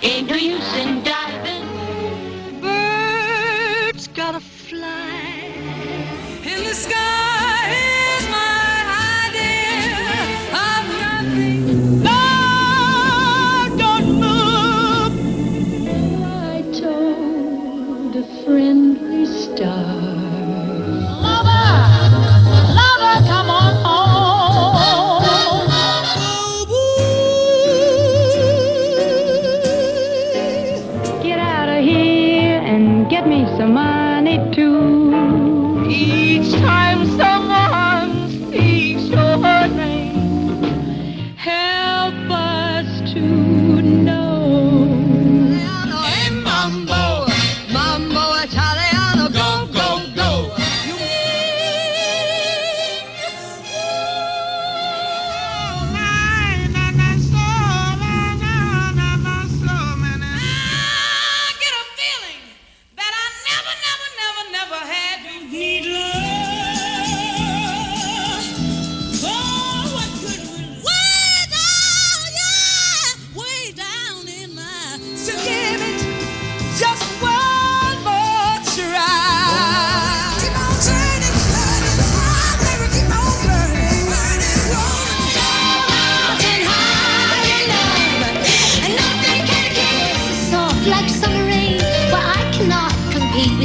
Ain't no use in diving. Birds gotta fly. In the sky is my idea of nothing. No, don't move. I told a friendly star.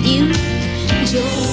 you, Joe.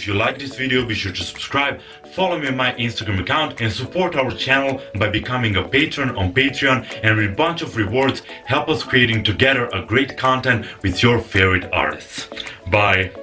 if you like this video, be sure to subscribe, follow me on my Instagram account and support our channel by becoming a patron on Patreon and with a bunch of rewards help us creating together a great content with your favorite artists. Bye!